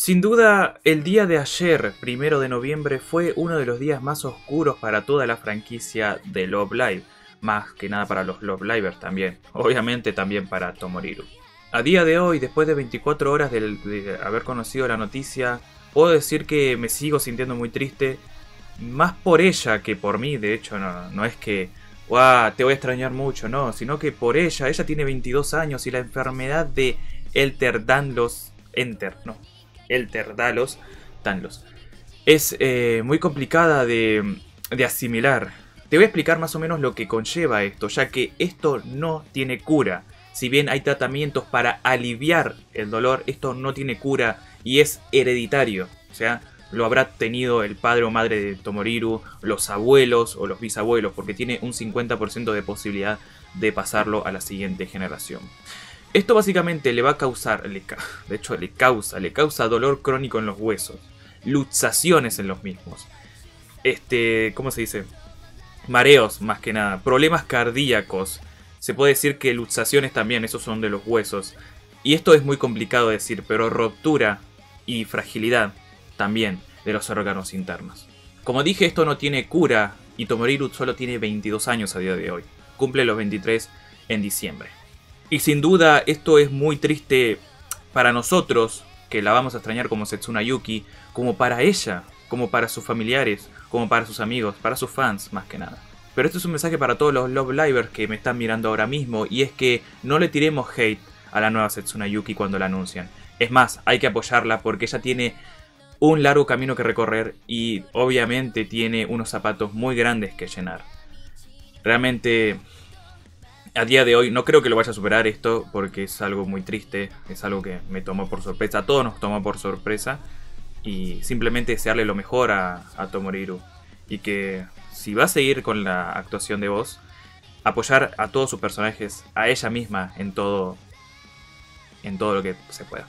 Sin duda, el día de ayer, primero de noviembre, fue uno de los días más oscuros para toda la franquicia de Love Live, más que nada para los Love Livers también, obviamente también para Tomoriru. A día de hoy, después de 24 horas de haber conocido la noticia, puedo decir que me sigo sintiendo muy triste, más por ella que por mí, de hecho no, no es que te voy a extrañar mucho, no, sino que por ella, ella tiene 22 años y la enfermedad de Elter Danlos, Enter, no, Elter Dalos, Danlos, es eh, muy complicada de, de asimilar. Te voy a explicar más o menos lo que conlleva esto, ya que esto no tiene cura. Si bien hay tratamientos para aliviar el dolor, esto no tiene cura y es hereditario. O sea, lo habrá tenido el padre o madre de Tomoriru, los abuelos o los bisabuelos, porque tiene un 50% de posibilidad de pasarlo a la siguiente generación. Esto básicamente le va a causar, de hecho le causa, le causa dolor crónico en los huesos, luxaciones en los mismos, este, ¿cómo se dice? Mareos más que nada, problemas cardíacos, se puede decir que luxaciones también, esos son de los huesos, y esto es muy complicado de decir, pero ruptura y fragilidad también de los órganos internos. Como dije, esto no tiene cura y Tomoriru solo tiene 22 años a día de hoy, cumple los 23 en diciembre. Y sin duda esto es muy triste para nosotros, que la vamos a extrañar como Setsuna Yuki, como para ella, como para sus familiares, como para sus amigos, para sus fans más que nada. Pero esto es un mensaje para todos los Love Livers que me están mirando ahora mismo y es que no le tiremos hate a la nueva Setsuna Yuki cuando la anuncian. Es más, hay que apoyarla porque ella tiene un largo camino que recorrer y obviamente tiene unos zapatos muy grandes que llenar. Realmente a día de hoy no creo que lo vaya a superar esto porque es algo muy triste, es algo que me tomó por sorpresa, a todos nos tomó por sorpresa y simplemente desearle lo mejor a, a Tomoriru y que si va a seguir con la actuación de voz, apoyar a todos sus personajes, a ella misma en todo en todo lo que se pueda.